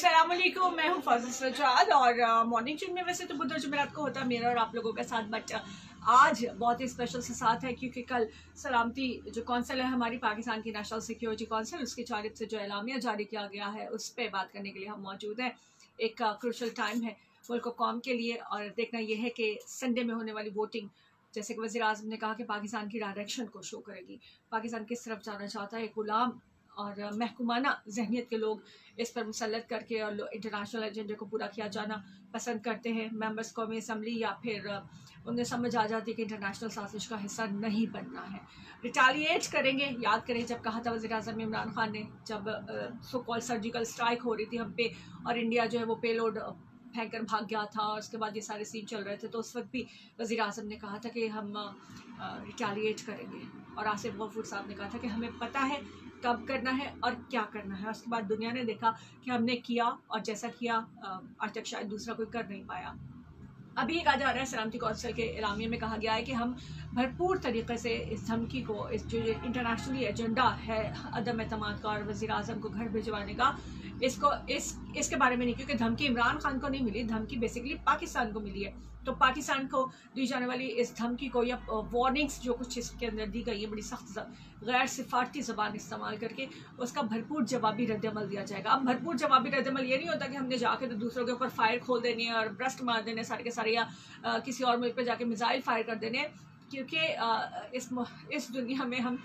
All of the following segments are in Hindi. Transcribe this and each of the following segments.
असलम मैं हूँ फजल सजाद और मॉर्निंग चुन में वैसे तो बुध जुमेरात को होता है मेरा और आप लोगों के साथ बट आज बहुत ही स्पेशल से साथ है क्योंकि कल सलामती जो कौंसल है हमारी पाकिस्तान की नेशनल सिक्योरिटी कौंसिल उसकी जानब से जो एलामिया जारी किया गया है, उस पर बात करने के लिए हम मौजूद हैं। एक क्रूशल टाइम है मुल्क कौम के लिए और देखना यह है कि संडे में होने वाली वोटिंग जैसे कि वजी अजम ने कहा कि पाकिस्तान की डायरेक्शन को शो करेगी। पाकिस्तान किस तरफ़ जाना चाहता है? गुलाम और महकुमाना जहनीत के लोग इस पर मुसलत करके और इंटरनेशनल एजेंडे को पूरा किया जाना पसंद करते हैं। मेंबर्स कौमी असम्बली या फिर उन्हें समझ आ जाती है कि इंटरनेशनल साजिश का हिस्सा नहीं बनना है। रिटालिएट करेंगे, याद करें जब कहा था वजी अजम इमरान खान ने, जब सो कॉल सर्जिकल स्ट्राइक हो रही थी हम पे और इंडिया जो है वो पेलोड फेंक कर भाग गया था और उसके बाद ये सारे सीन चल रहे थे तो उस वक्त भी वज़ी अजम ने कहा था कि हम रिटालिएट करेंगे। और आसिफ गफूर साहब ने कहा था कि हमें पता है कब करना है और क्या करना है। उसके बाद दुनिया ने देखा कि हमने किया और जैसा किया आज तक शायद दूसरा कोई कर नहीं पाया। अभी ये कहा जा रहा है, सलामती कौंसिल के इलामिया में कहा गया है कि हम भरपूर तरीके से इस धमकी को, इस जो इंटरनेशनली एजेंडा है, अदम अतमाद का और वजी अजम को घर भिजवाने का, इसको, इस, इसके बारे में नहीं, क्योंकि धमकी इमरान खान को नहीं मिली, धमकी बेसिकली पाकिस्तान को मिली है। तो पाकिस्तान को दी जाने वाली इस धमकी को या वार्निंग्स जो कुछ इसके अंदर दी गई है, बड़ी सख्त गैर सिफारती ज़बान इस्तेमाल करके उसका भरपूर जवाबी रद्दमल दिया जाएगा। अब भरपूर जवाबी रद्दमल ये नहीं होता कि हमने जाके तो दूसरों के ऊपर फायर खोल देने और ब्रस्ट मार देने, सारे के सारे या किसी और मुल्क पर जाके मिज़ाइल फायर कर देने, क्योंकि इस इस दुनिया में हम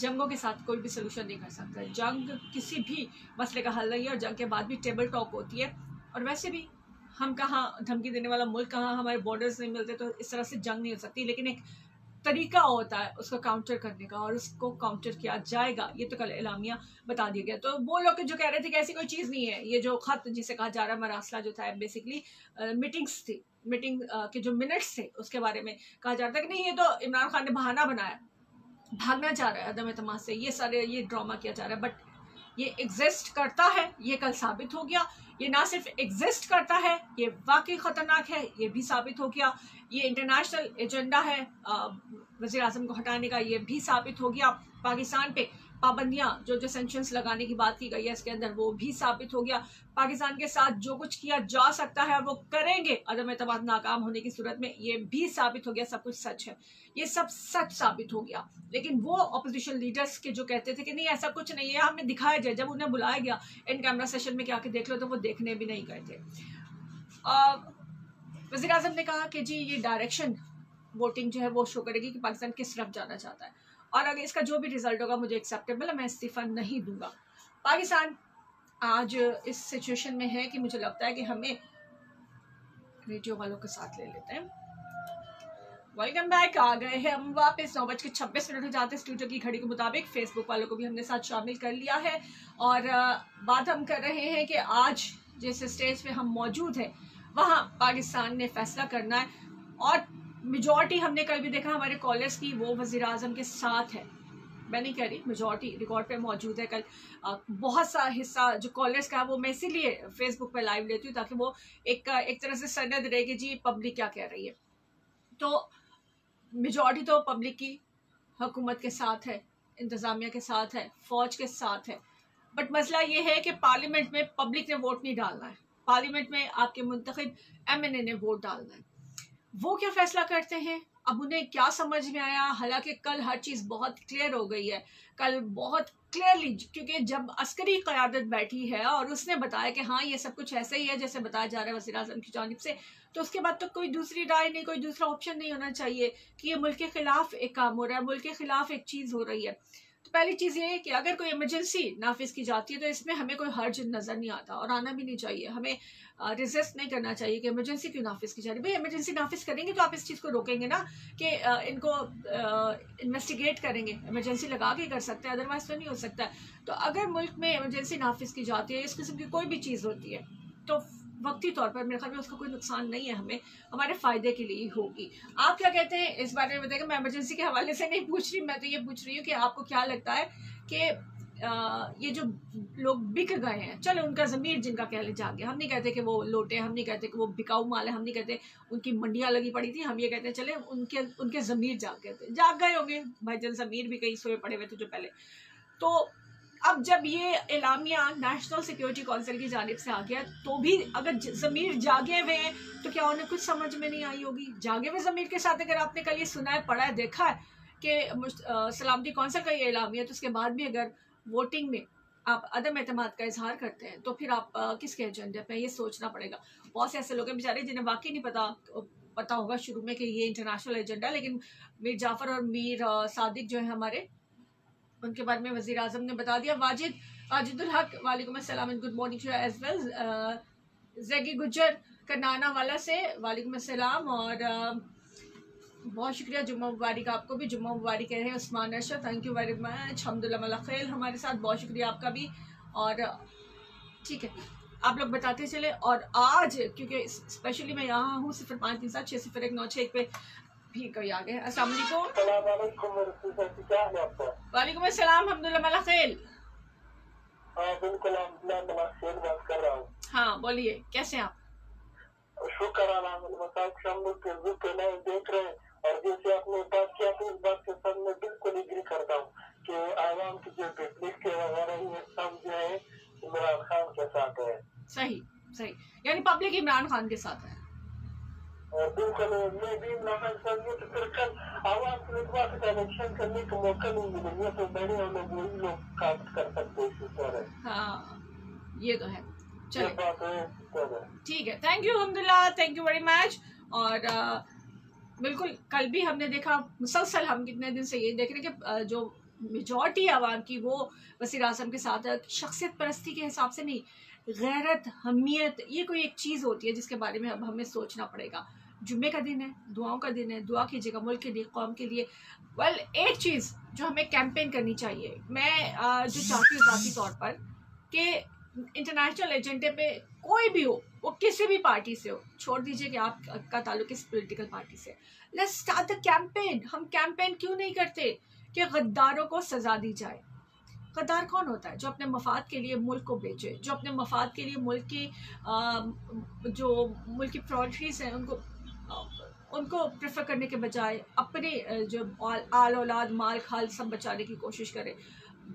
जंगों के साथ कोई भी सोल्यूशन नहीं कर सकता। जंग किसी भी मसले का हल नहीं है और जंग के बाद भी टेबल टॉक होती है। और वैसे भी हम कहाँ धमकी देने वाला मुल्क कहाँ, हमारे बॉर्डर्स नहीं मिलते तो इस तरह से जंग नहीं हो सकती। लेकिन एक तरीका होता है उसको काउंटर करने का, और उसको काउंटर किया जाएगा। ये तो कल एलामिया बता दिया गया। तो वो लोग जो कह रहे थे कि ऐसी कोई चीज़ नहीं है। ये जो खत जिसे कहा जा रहा है, मरासला जो था बेसिकली मीटिंग्स थी। मीटिंग के जो मिनट्स थे, उसके बारे में कहा जा रहा था कि नहीं, ये तो इमरान खान ने बहाना बनाया। भागना चाह रहा है अदम तमाज से। ये सारे, ये ड्रामा किया जा रहा है। बट ये एग्जिस्ट करता है, ये कल साबित हो गया। ये ना सिर्फ़ एग्जिस्ट करता है, ये वाकई ख़तरनाक है, ये भी साबित हो गया। ये इंटरनेशनल एजेंडा है वजी अजम को हटाने का ये भी साबित हो गया। पाकिस्तान पे पाबंदियाँ, जो जो सेंक्शंस लगाने की बात की गई है, इसके अंदर वो भी साबित हो गया। पाकिस्तान के साथ जो कुछ किया जा सकता है, वो करेंगे। अदम एतमाद नाकाम होने की सूरत में ये भी साबित हो गया, सब कुछ सच है। ये सब सच साबित हो गया। लेकिन वो अपोजिशन लीडर्स के जो कहते थे कि नहीं, ऐसा कुछ नहीं है, हमने दिखाया जाए। जब उन्हें बुलाया गया इन कैमरा सेशन में क्या देख लो तो वो देखने भी नहीं गए थे। वजी अजम ने कहा कि जी, ये डायरेक्शन वोटिंग जो है वो शो करेगी कि पाकिस्तान किस तरफ़ जाना चाहता है। और अगर इसका जो भी रिज़ल्ट होगा, मुझे एक्सेप्टेबल है, मैं इस्तीफ़ा नहीं दूँगा। पाकिस्तान आज इस सिचुएशन में है कि मुझे लगता है कि हमें रेडियो वालों के साथ ले लेते हैं। वेलकम बैक आ गए हैं हम वापस। नौ बज के छब्बीस मिनट हो जाते हैं स्टूडियो की घड़ी के मुताबिक। फेसबुक वालों को भी हमने साथ शामिल कर लिया है। और बात हम कर रहे हैं कि आज जिस स्टेज पे हम मौजूद हैं, वहाँ पाकिस्तान ने फैसला करना है। और मेजॉरिटी हमने कल भी देखा, हमारे कॉलेज की, वो वज़ीर अजम के साथ है। मैं नहीं कह रही मेजॉरिटी रिकॉर्ड पे मौजूद है कल। बहुत सा हिस्सा जो कॉलेज का है, वो मैं इसीलिए फेसबुक पे लाइव लेती हूँ ताकि वो एक एक तरह से सनद रहे कि जी पब्लिक क्या कह रही है। तो मेजॉरिटी तो पब्लिक की हुकूमत के साथ है, इंतज़ामिया के साथ है, फ़ौज के साथ है। बट मसला ये है कि पार्लियामेंट में पब्लिक ने वोट नहीं डालना है। पार्लियामेंट में आपके मुंतब एम एन ए ने वोट डालना है। वो क्या फैसला करते हैं? अब उन्हें क्या समझ में आया? हालाँकि कल हर चीज़ बहुत क्लियर हो गई है। कल बहुत क्लियरली क्योंकि जब अस्करी क़्यादत बैठी है और उसने बताया कि हाँ ये सब कुछ ऐसे ही है जैसे बताया जा रहा है वजी अजम की जानब से तो उसके बाद तो कोई दूसरी राय नहीं, कोई दूसरा ऑप्शन नहीं होना चाहिए कि ये मुल्क के ख़िलाफ़ एक काम हो रहा है, मुल्क के ख़िलाफ़ एक चीज़ हो रही है। पहली चीज़ ये है कि अगर कोई इमरजेंसी नाफिज की जाती है तो इसमें हमें कोई हर्ज नज़र नहीं आता और आना भी नहीं चाहिए। हमें रिजिस्ट नहीं करना चाहिए कि इमरजेंसी क्यों नाफिज की जा रही है भाई इमरजेंसी नाफिज करेंगे तो आप इस चीज़ को रोकेंगे ना कि इनको इन्वेस्टिगेट करेंगे। इमरजेंसी लगा के कर सकते हैं अदरवाइज़ तो नहीं हो सकता। तो अगर मुल्क में इमरजेंसी नाफिज की जाती है, इस किस्म की कोई भी चीज़ होती है तो वक्ती तौर पर मेरे ख्याल में उसका कोई नुकसान नहीं है हमें, हमारे फ़ायदे के लिए ही होगी। आप क्या कहते हैं इस बारे में बताएगा मैं इमरजेंसी के हवाले से नहीं पूछ रही, मैं तो ये पूछ रही हूँ कि आपको क्या लगता है कि ये जो लोग बिक गए हैं, चलो उनका ज़मीर जिनका कह ले जा गया हम नहीं कहते कि वो लोटे, हम नहीं कहते कि वो बिकाऊ माल है, हम नहीं कहते उनकी मंडियाँ लगी पड़ी थी, हम ये कहते हैं, चले उनके उनके ज़मीर जाग गए थे जाग गए होंगे भाई जन ज़मीर भी कहीं सोए पड़े हुए थे जो पहले। तो अब जब ये एलामिया नेशनल सिक्योरिटी काउंसिल की जानब से आ गया तो भी अगर ज़मीर जागे हुए हैं तो क्या उन्हें कुछ समझ में नहीं आई होगी? जागे हुए ज़मीर के साथ अगर आपने कल ये सुना है पढ़ा है देखा है कि सलामती कौंसिल का ये एलामिया तो उसके बाद भी अगर वोटिंग में आप अदम अतमाद का इजहार करते हैं तो फिर आप आ, किसके एजेंडे पे ये सोचना पड़ेगा? बहुत से ऐसे लोग हैं बेचारे जिन्हें वाकई नहीं पता पता होगा शुरू में कि ये इंटरनेशनल एजेंडा लेकिन मीर जाफ़र और मीर सादिक जो है हमारे उनके बारे में वज़ीर अजम ने बता दिया। वाजिद, वाजिदुल हक, वालेकुम अस्सलाम and good morning to as well Jaggi गुजर करनाना वाला से वालेकुम अस्सलाम और बहुत शुक्रिया, जुम्मा मुबारक आपको भी, जुम्मा मुबारक कह रहे हैं Usman Arshad. Thank you very much Hamdullah खैल हमारे साथ बहुत शुक्रिया आपका भी और, ठीक है, आप लोग बताते चले और आज, क्योंकि स्पेशली मैं यहाँ हूँ, सिफर पाँच तीन सात छः सिफर एक नौ छः एक पे भी कोई आ गए अस्सलाम वालेकुम अस्सलाम हमदुल्ला खैल हाँ बोलिए कैसे आप? शुक्र देख रहे हैं। और जैसे आपने बात किया तो इस बात के साथ मैं बिल्कुल एग्री करता हूँ कि आवाम की जो वगैरह ये सब जो है इमरान खान के साथ है। सही सही। यानी पब्लिक इमरान खान के साथ है। हैं, ये तो है। चलो। ठीक है। थैंक यू अलहमदिल्ला थैंक यू वेरी मच और बिल्कुल, कल भी हमने देखा, मुसलसल हम कितने दिन से ये देख रहे कि जो मेजॉरिटी आवाम की वो वसीर आज़म के साथ, शख्सियत परस्ती के हिसाब से नहीं, गैरत, हमियत, ये कोई एक चीज़ होती है जिसके बारे में अब हमें सोचना पड़ेगा। जुम्मे का दिन है, दुआओं का दिन है, दुआ कीजिएगा मुल्क के लिए, कौम के लिए। वेल एक चीज़ जो हमें कैंपेन करनी चाहिए, मैं जो चाहती हूँ ज़ाती तौर पर कि इंटरनेशनल एजेंडे पे कोई भी हो, वो किसी भी पार्टी से हो, छोड़ दीजिए कि आपका ताल्लुक किस पॉलिटिकल पार्टी से। लेट्स स्टार्ट द कैंपेन हम कैंपेन क्यों नहीं करते? कि गद्दारों को सजा दी जाए। गद्दार कौन होता है? जो अपने मफाद के लिए मुल्क को बेचे, जो अपने मफाद के लिए मुल्क की जो मुल्क की प्रायोरिटीज़ हैं, उनको उनको प्रेफर करने के बजाय अपने जो आल औलाद माल खाल सब बचाने की कोशिश करें।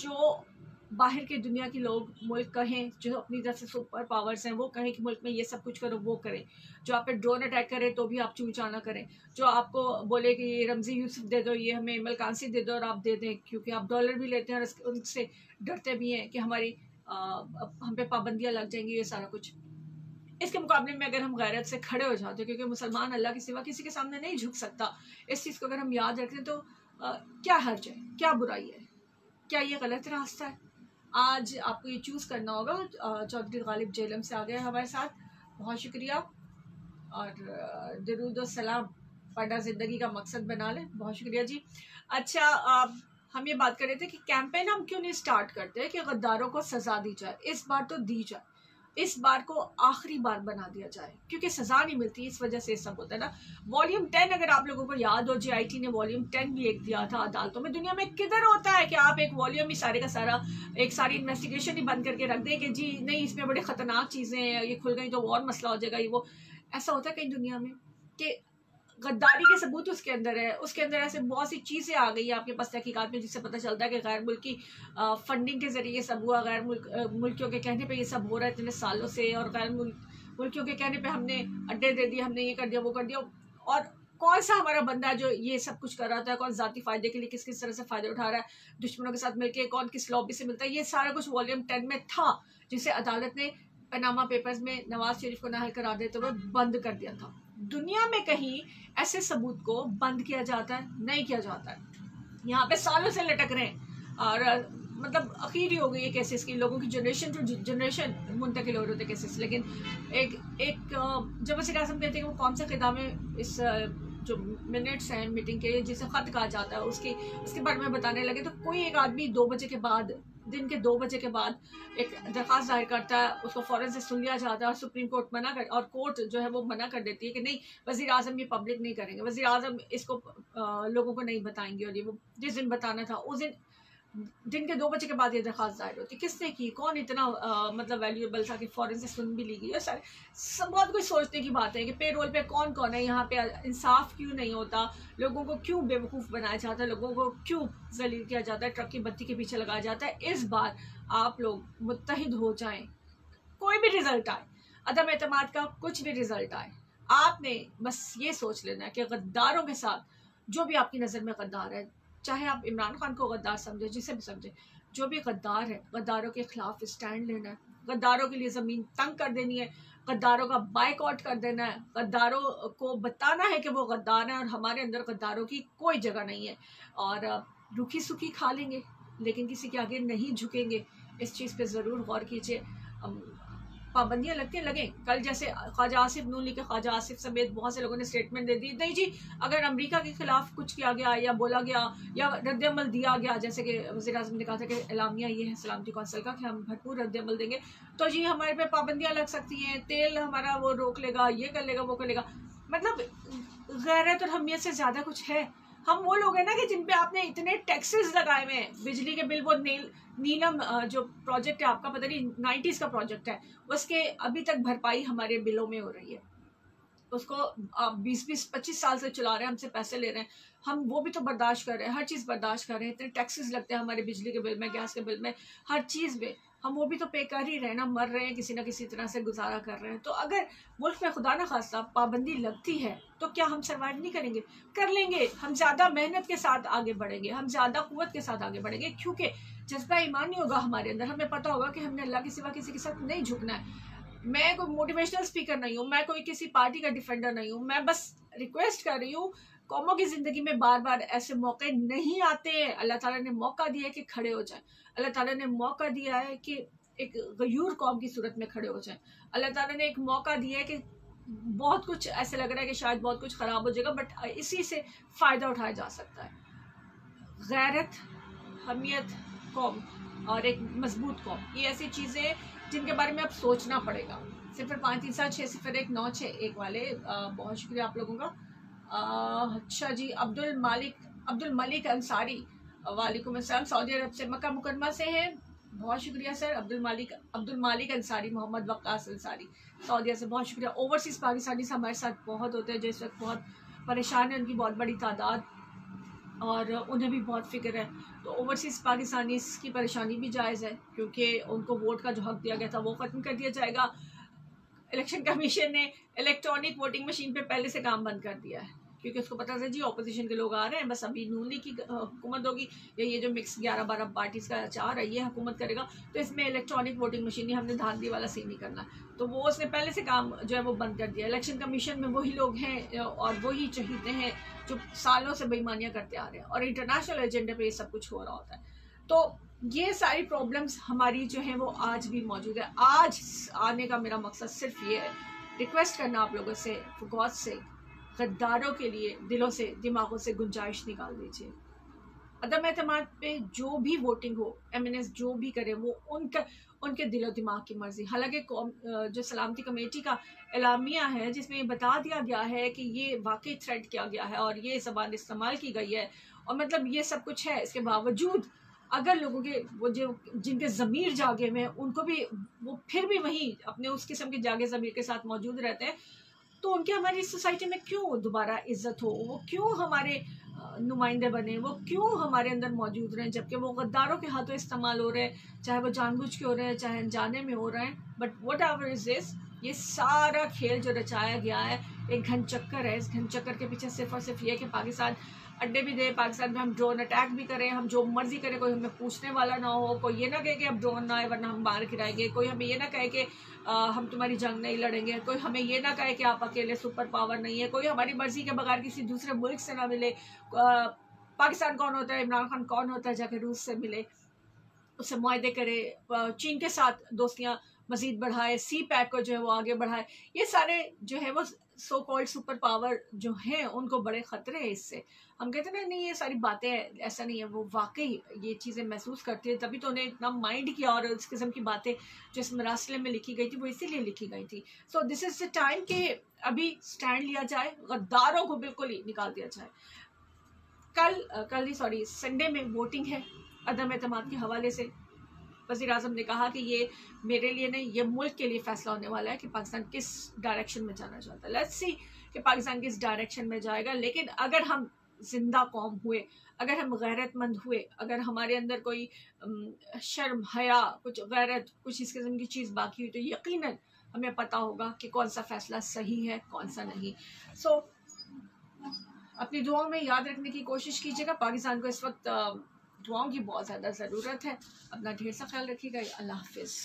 जो बाहर के दुनिया के लोग मुल्क कहें जो अपनी तरफ़ से सुपर पावर्स हैं वो कहें कि मुल्क में ये सब कुछ करो वो करें। जो आप पे ड्रोन अटैक करें तो भी आप चूचाना करें। जो आपको बोले कि ये रमज़ी यूसुफ दे दो ये हमें मलकानसी दे दो और आप दे दें क्योंकि आप डॉलर भी लेते हैं और उनसे डरते भी हैं कि हमारी आ, हम पे पाबंदियाँ लग जाएँगी ये सारा कुछ। इसके मुकाबले में अगर हम गैरत से खड़े हो जाते हैं क्योंकि मुसलमान अल्लाह के सिवा किसी के सामने नहीं झुक सकता इस चीज़ को अगर हम याद रखें तो आ, क्या हर्ज है? क्या बुराई है? क्या ये गलत रास्ता है? आज आपको ये चूज़ करना होगा चौधरी गालिब जेलम से आ गए हमारे साथ। बहुत शुक्रिया। और दरूद सलाम पढ़ना ज़िंदगी का मकसद बना लें। बहुत शुक्रिया जी। अच्छा आप हम ये बात कर रहे थे कि कैंपेन हम क्यों नहीं स्टार्ट करते कि गद्दारों को सज़ा दी जाए? इस बार तो दी जाए। इस बार को आखिरी बार बना दिया जाए, क्योंकि सजा नहीं मिलती, इस वजह से सब होता है ना। वॉल्यूम टेन अगर आप लोगों को याद हो जी ने वॉल्यूम टेन भी एक दिया था अदालतों में। दुनिया में किधर होता है कि आप एक वॉल्यूम ही सारे का सारा, एक सारी इन्वेस्टिगेशन ही बंद करके रख दें कि जी, नहीं, इसमें बड़े खतरनाक चीज़ें हैं, ये खुल गई तो और मसला हो जाएगा, ये वो। ऐसा होता है कहीं दुनिया में कि गद्दारी के सबूत उसके अंदर है। उसके अंदर ऐसे बहुत सी चीज़ें आ गई है आपके पास तहकीकत में जिससे पता चलता है कि गैर मुल्की फंडिंग के ज़रिए सब हुआ, गैर मुल्क मुल्कियों के कहने पे ये सब हो रहा है इतने सालों से और गैर मुल्क, मुल्कियों के कहने पे हमने अड्डे दे दिए, हमने ये कर दिया, वो कर दिया। और कौन सा हमारा बंदा है जो ये सब कुछ कर रहा था कौन ज़ाती फ़ायदे के लिए किस किस तरह से फ़ायदे उठा रहा है? दुश्मनों के साथ मिलकर कौन किस लॉबी से मिलता है? ये सारा कुछ वॉल्यूम टेन में था, जिसे अदालत ने पनामा पेपर्स में नवाज़ शरीफ को नाहल करा देते हुए बंद कर दिया था। दुनिया में कहीं ऐसे सबूत को बंद किया जाता है, नहीं किया जाता है। यहाँ पे सालों से लटक रहे हैं। और मतलब अखीर हो गई है केसेस की। लोगों की जनरेशन टू जनरेशन मुंतकिल हो रहे थे केसेस लेकिन एक एक जब वसीर आज़म कहते हैं वो कौन सा किताब में इस जो मिनट्स हैं मीटिंग के, जिसे ख़त कहा जाता है, उसकी, उसके बारे में बताने लगे तो कोई एक आदमी दो बजे के बाद दिन के दो बजे के बाद एक दरख्वास्त दायर करता है उसको फ़ौरन से सुन लिया जाता है और सुप्रीम कोर्ट मना कर और कोर्ट जो है वो मना कर देती है कि नहीं वज़ी अजम ये पब्लिक नहीं करेंगे। वज़ी अजम इसको आ, लोगों को नहीं बताएँगे और ये वो जिस दिन बताना था उस दिन दिन के दो बजे के बाद ये दरख्वास्त दायर होती किसने की? कौन इतना आ, मतलब वैल्यूएबल था कि फ़ौरन से सुन भी ली गई और सारे सब बहुत कुछ सोचने की बात है कि पे रोल पे कौन कौन है? यहाँ पे इंसाफ क्यों नहीं होता? लोगों को क्यों बेवकूफ़ बनाया जाता है? लोगों को क्यों जलील किया जाता है? ट्रक की बत्ती के पीछे लगाया जाता है? इस बार आप लोग मुतहद हो जाएँ। कोई भी रिज़ल्ट आए अदम एतमाद का कुछ भी रिज़ल्ट आए आपने बस ये सोच लेना है कि गद्दारों के साथ जो भी आपकी नज़र में गद्दार है चाहे आप इमरान खान को गद्दार समझे, जिसे भी समझे, जो भी गद्दार है, गद्दारों के खिलाफ स्टैंड लेना है, गद्दारों के लिए ज़मीन तंग कर देनी है, गद्दारों का बाइकआउट कर देना है, गद्दारों को बताना है कि वो गद्दार हैं और हमारे अंदर गद्दारों की कोई जगह नहीं है और रुखी सुखी खा लेंगे, लेकिन किसी के आगे नहीं झुकेंगे। इस चीज़ पे ज़रूर गौर कीजिए। पाबंदियाँ लगती हैं, लगें। कल जैसे ख्वाजा आसिफ नूली के ख्वाजा आसिफ समेत बहुत से लोगों ने स्टेटमेंट दे दी। नहीं जी, अगर अमेरिका के खिलाफ कुछ किया गया या बोला गया या रद्दमल दिया गया, जैसे कि वजी अजम ने कहा था कि एलामिया ये है, सलामती कौंसल का, कि हम भरपूर रद्दमल देंगे। तो जी, हमारे पे पाबंदियाँ लग सकती हैं। तेल हमारा वो रोक लेगा, ये कर लेगा, वो कर लेगा। मतलब गैरत और हमियत से ज़्यादा कुछ है। हम वो लोग हैं ना कि जिन पे आपने इतने टैक्सेस लगाए हुए हैं। बिजली के बिल, वो नील, नीलम जो प्रोजेक्ट है आपका, पता नहीं नाइन्टीज का प्रोजेक्ट है, उसके अभी तक भरपाई हमारे बिलों में हो रही है। उसको आप बीस बीस पच्चीस साल से चला रहे हैं, हमसे पैसे ले रहे हैं। हम वो भी तो बर्दाश्त कर रहे हैं, हर चीज़ बर्दाश्त कर रहे हैं। इतने टैक्सेस लगते हैं हमारे बिजली के बिल में, गैस के बिल में, हर चीज़ में। हम वो भी तो पे कर ही रहे हैं ना मर रहे हैं, किसी ना किसी तरह से गुजारा कर रहे हैं। तो अगर मुल्क में खुदा न खासा पाबंदी लगती है तो क्या हम सर्वाइव नहीं करेंगे? कर लेंगे। हम ज़्यादा मेहनत के साथ आगे बढ़ेंगे। हम ज़्यादा कुत के साथ आगे बढ़ेंगे। क्योंकि जज्बा ईमान नहीं होगा हमारे अंदर। हमें पता होगा कि हमने अल्लाह के सिवा किसी के साथ नहीं झुकना है। मैं कोई मोटिवेशनल स्पीकर नहीं हूँ। मैं कोई किसी पार्टी का डिफेंडर नहीं हूँ। मैं बस रिक्वेस्ट कर रही हूँ कौमों की ज़िंदगी में बार बार ऐसे मौके नहीं आते हैं। अल्लाह ताला ने मौका दिया है कि खड़े हो जाए। अल्लाह ताला ने मौका दिया है कि एक गयूर कौम की सूरत में खड़े हो जाए। अल्लाह ताला ने एक मौका दिया है कि बहुत कुछ ऐसे लग रहा है कि शायद बहुत कुछ ख़राब हो जाएगा, बट इसी से फ़ायदा उठाया जा सकता है। गैरत, हमियत कौम और एक मज़बूत कौम, ये ऐसी चीज़ें जिनके बारे में अब सोचना पड़ेगा। सिफर पाँच तीन सात छः सिफर एक नौ छः एक वाले बहुत शुक्रिया आप लोगों का। अच्छा जी, अब्दुल मालिक, अब्दुल मलिक अंसारी, वालेकुम अस्सलाम, सऊदी अरब से, मक्का मुकदमा से हैं। बहुत शुक्रिया sir, Abdul Malik Abdul Malik Ansari, Mohammad works Ansari Saudia से बहुत शुक्रिया। ओवरसीज़ पाकिस्तानी से हमारे साथ बहुत होते हैं, जिस वक्त बहुत परेशान है, उनकी बहुत बड़ी तादाद, और उन्हें भी बहुत फ़िक्र है। तो ओवरसीज़ पाकिस्तानी की परेशानी भी जायज़ है, क्योंकि उनको वोट का जो हक दिया गया था, वो ख़त्म कर दिया जाएगा। इलेक्शन कमीशन ने इलेक्ट्रॉनिक वोटिंग मशीन पे पहले से काम बंद कर दिया है। क्योंकि उसको पता था जी ऑपोजिशन के लोग आ रहे हैं, बस अभी नून लीग की हुकूमत होगी। या, ये जो मिक्स ग्यारह बारह पार्टीज़ का चार है, ये हुकूमत करेगा। तो इसमें इलेक्ट्रॉनिक वोटिंग मशीन ही हमने धांधली वाला सीन नहीं करना। तो वो उसने पहले से काम जो है वो बंद कर दिया। इलेक्शन कमीशन में वही लोग हैं और वही चहीते हैं जो सालों से बेईमानियाँ करते आ रहे हैं। और इंटरनेशनल एजेंडे पर ये सब कुछ हो रहा होता है। तो ये सारी प्रॉब्लम्स हमारी जो है वो आज भी मौजूद है। आज आने का मेरा मकसद सिर्फ़ ये है। रिक्वेस्ट करना आप लोगों से गॉड से गद्दारों के लिए दिलों से, दिमागों से गुंजाइश निकाल दीजिए। अदम अतमाद पे जो भी वोटिंग हो एम एन एस जो भी करे, वो उनका, उनके दिलो दिमाग की मर्ज़ी। हालाँकि जो सलामती कमेटी का एलामिया है, जिसमें बता दिया गया है कि ये वाकई थ्रेड किया गया है और ये जबान इस्तेमाल की गई है और मतलब ये सब कुछ है। इसके बावजूद अगर लोगों के, वो जो, जिनके ज़मीर जागे हैं, उनको भी, वो फिर भी वहीं अपने उस किस्म के जागे ज़मीर के साथ मौजूद रहते हैं। तो उनके हमारी सोसाइटी में क्यों दोबारा इज़्ज़त हो? वो क्यों हमारे नुमाइंदे बने? वो क्यों हमारे अंदर मौजूद रहे, जबकि वो गद्दारों के हाथों इस्तेमाल हो रहे हैं, चाहे वो जानबूझ के हो रहे हैं, चाहे अनजाने में हो रहे हैं? But whatever is this ये सारा खेल जो रचाया गया है, एक घन चक्कर है। इस घन चक्कर के पीछे सिर्फ़ और सिर्फ़ ये कि पाकिस्तान अड्डे भी दे, पाकिस्तान में हम ड्रोन अटैक भी करें, हम जो मर्ज़ी करें, कोई हमें पूछने वाला ना हो, कोई ये ना कहे कि अब ड्रोन ना आए, वरना हम बाहर गिराएँगे। कोई हमें ये ना कहे कि हम तुम्हारी जंग नहीं लड़ेंगे। कोई हमें ये ना कहे कि आप अकेले सुपर पावर नहीं है। कोई हमारी मर्ज़ी के बगैर किसी दूसरे मुल्क से ना मिले। पाकिस्तान कौन होता है, इमरान खान कौन होता है, जाके रूस से मिले। उससे मुआदे करे चीन के साथ दोस्तियाँ मजीद बढ़ाए सी पैक को जो है वो आगे बढ़ाए। ये सारे जो है वो सो कॉल्ड सुपर पावर जो हैं, उनको बड़े ख़तरे हैं इससे। हम कहते हैं ना, नहीं, ये सारी बातें, ऐसा नहीं है, वो वाकई ये चीज़ें महसूस करती है। तभी तो उन्हें इतना माइंड किया और इस किस्म की बातें जो इस मरासले में लिखी गई थी, वो इसीलिए लिखी गई थी। So this is the time कि अभी स्टैंड लिया जाए, गद्दारों को बिल्कुल ही निकाल दिया जाए। कल कल ही सॉरी संडे में वोटिंग है अदम अतमाद के हवाले से। वज़ी अजम ने कहा कि ये मेरे लिए नहीं ये मुल्क के लिए फ़ैसला होने वाला है कि पाकिस्तान किस डायरेक्शन में जाना चाहता है। लेट्स सी कि पाकिस्तान किस डायरेक्शन में जाएगा। लेकिन अगर हम ज़िंदा कौम हुए अगर हम गैरतमंद हुए अगर हमारे अंदर कोई शर्म हया कुछ गैरत कुछ इस किस्म की चीज़ बाकी हुई तो यकीनन हमें पता होगा कि कौन सा फ़ैसला सही है कौन सा नहीं। सो so, अपनी दुआओं में याद रखने की कोशिश कीजिएगा। पाकिस्तान को इस वक्त दुआओं की बहुत ज़्यादा ज़रूरत है। अपना ढेर सा ख्याल रखिएगा। अल्लाह हाफिज़।